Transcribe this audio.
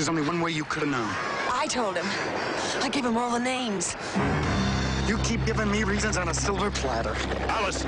There's only one way you could have known. I told him. I gave him all the names. You keep giving me reasons on a silver platter. Alice!